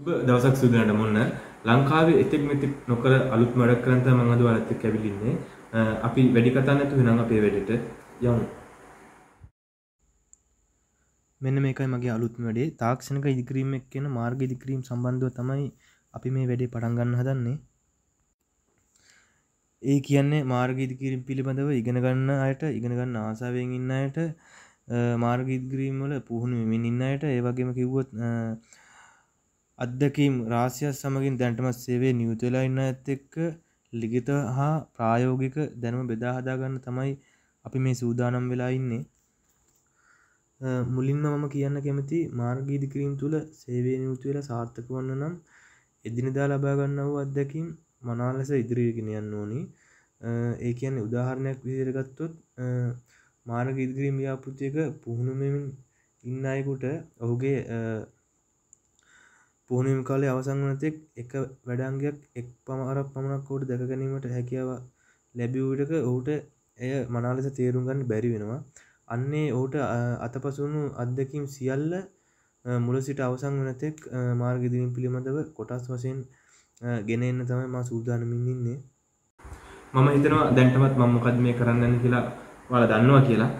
දවසක් සුදුනට මොන්න ලංකාවේ එතෙක් මෙතෙක් නොකර අලුත් වැඩක් කරන්න තමයි මම අද ඔයාලත් එක්ක ඇවිල්ලින්නේ. අපි වැඩි කතා නැතුව එහෙනම් අපේ වැඩේට යමු. මෙන්න මේකයි මගේ අලුත්ම වැඩේ. තාක්ෂණික ඉදිකිරීම එක්ක කියන මාර්ග ඉදිකිරීම සම්බන්ධව තමයි අපි මේ වැඩේ පටන් ගන්න හදන්නේ. ඒ කියන්නේ මාර්ග ඉදිකිරීම පිළිබඳව ඉගෙන ගන්න අයට, ඉගෙන ගන්න ආසාවෙන් ඉන්න අයට, මාර්ග ඉදිකිරීම වල පුහුණු වෙමින් ඉන්න අයට, ඒ වගේම කිව්වොත් අත්දැකීම් රාශියක් සමගින් දැනටමත් සේවයේ නියුතු වෙලා ඉන්න අයත් එක්ක ලිඛිත හා ප්‍රායෝගික දැනුම බෙදා හදා ගන්න තමයි අපි මේ සූදානම් වෙලා ඉන්නේ. මුලින්ම මම කියන්න කැමති මාර්ග ඉදිකිරීම තුළ සේවයේ නියුතු වෙලා සාර්ථක වන්න නම් එදිනෙදා ලබා ගන්නා වූ අත්දැකීම් මනා ලෙස ඉදිරියට ගෙන යන්න ඕනි. ඒ කියන්නේ උදාහරණයක් විදිහට ගත්තොත් මාර්ග ඉදිකිරීම ව්‍යාපෘතියක පුහුණු වෙමින් ඉන්න අයෙකුට ඔහුගේ පුහුණුවීම් කාලය අවසන් වන තෙක් එක වැඩංගයක් එක් පමණක් පමණක් ඔහුට දැක ගැනීමට හැකියාව ලැබිය විටක ඔහුට එය මනා ලෙස තේරුම් ගන්න බැරි වෙනවා. අන්නේ ඔහුට අතපසුවුණු අත්දැකීම් සියල්ල මුල සිට අවසන් වන තෙක් මාර්ග ඉදිරිම් පිළිබඳව කොටස් වශයෙන් ගෙන එන්න තමයි මා සූදානමින් ඉන්නේ. මම හිතනවා දැන්ටමත් මම මොකද මේ කරන්න යන්නේ කියලා ඔයාලා දන්නවා කියලා.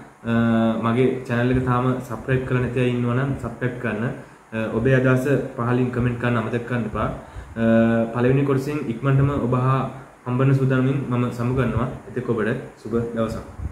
මගේ channel එක තාම subscribe කරලා නැති අය ඉන්නවා නම් subscribe කරන්න. ඔබේ අදහස පහලින් කමෙන්ට් කරන්න අමතක කරන්න එපා. පළවෙනි කොටසෙන් ඉක්මනටම ඔබ හා හම්බෙන්න සූදානමින් මම සමුගන්නවා. එතෙක් ඔබට සුබ දවසක්.